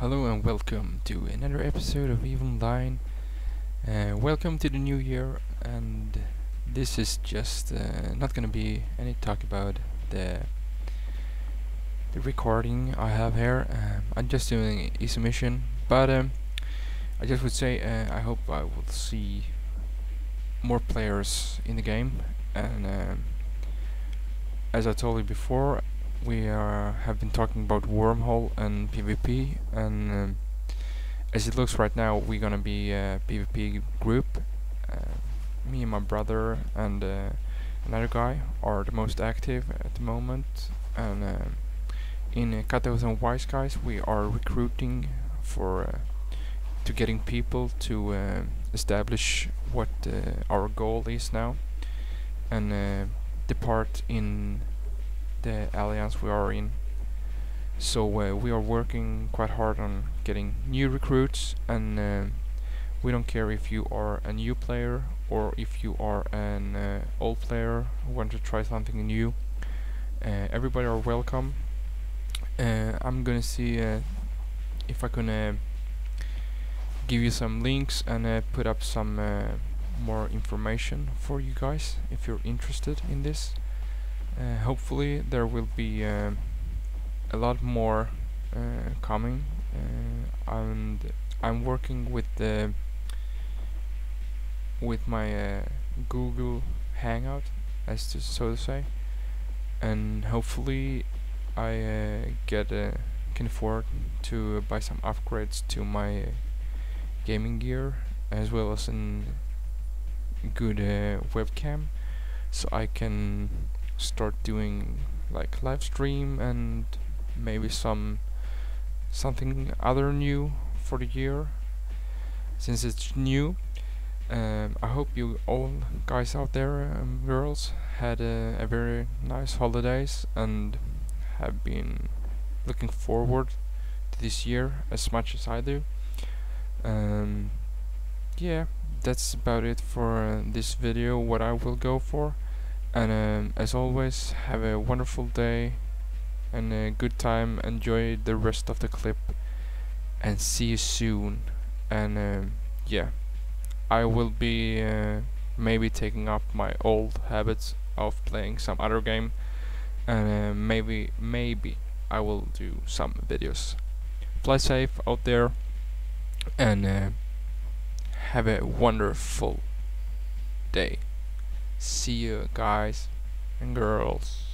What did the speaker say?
Hello and welcome to another episode of Eve Online. Uh, welcome to the new year, and this is just uh, not gonna be any talk about the the recording I have here. Um, I'm just doing a submission, but um, I just would say uh, I hope I will see more players in the game, and um, as I told you before, we are, have been talking about wormhole and PvP and um, as it looks right now we're gonna be a PvP group. Uh, me and my brother and uh, another guy are the most active at the moment and uh, in uh, Katos and Wise Guys we are recruiting for uh, to getting people to uh, establish what uh, our goal is now. And uh, depart in the alliance we are in. So uh, we are working quite hard on getting new recruits and uh, we don't care if you are a new player or if you are an uh, old player who want to try something new. Uh, everybody are welcome. Uh, I'm gonna see uh, if I can give you some links and put up some more information for you guys if you're interested in this. Uh, hopefully there will be uh, a lot more uh, coming and I'm working with the with my Google Hangout as to so to say and hopefully I uh, get uh, can afford to uh, buy some upgrades to my gaming gear as well as a good webcam so I can start doing like live stream and maybe some something other new for the year since it's new. Um, I hope you all guys out there um, girls had a, a, very nice holidays and have been looking forward to this year as much as I do. Um, yeah that's about it for uh, this video what I will go for and um, as always have a wonderful day and a good time. Enjoy the rest of the clip and see you soon. And um, yeah I will be uh, maybe taking up my old habits of playing some other game. And uh, maybe maybe I will do some videos. Fly safe out there and uh, have a wonderful day See you guys and girls.